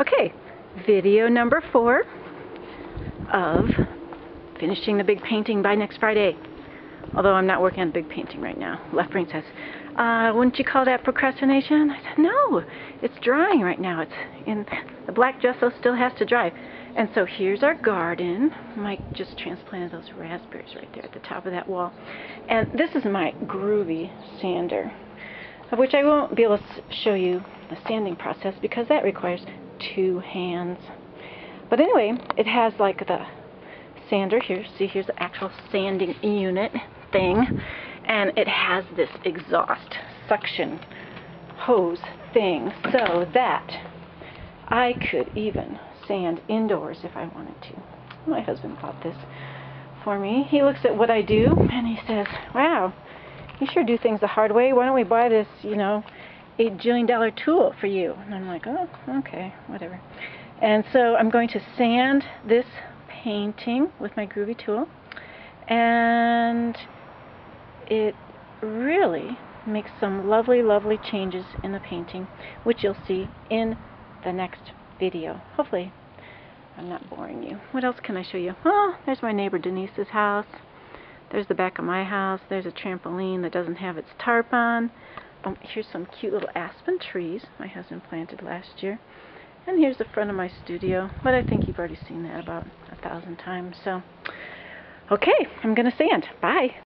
Okay, video number four of finishing the big painting by next Friday. Although I'm not working on a big painting right now. Left brain says, uh, wouldn't you call that procrastination? I said, no, it's drying right now. It's in the black gesso still has to dry. And so here's our garden. Mike just transplanted those raspberries right there at the top of that wall. And this is my groovy sander, of which I won't be able to show you the sanding process because that requires two hands. But anyway, it has like the sander here. See, here's the actual sanding unit thing. And it has this exhaust suction hose thing so that I could even sand indoors if I wanted to. My husband bought this for me. He looks at what I do and he says, wow, you sure do things the hard way. Why don't we buy this, you know, eight jillion dollar tool for you. And I'm like, oh, okay, whatever. And so I'm going to sand this painting with my Groovy tool. And it really makes some lovely, lovely changes in the painting, which you'll see in the next video. Hopefully, I'm not boring you. What else can I show you? Oh, there's my neighbor Denise's house. There's the back of my house. There's a trampoline that doesn't have its tarp on. Um, here's some cute little aspen trees my husband planted last year. And here's the front of my studio. But I think you've already seen that about a thousand times. So, okay, I'm going to sand. Bye.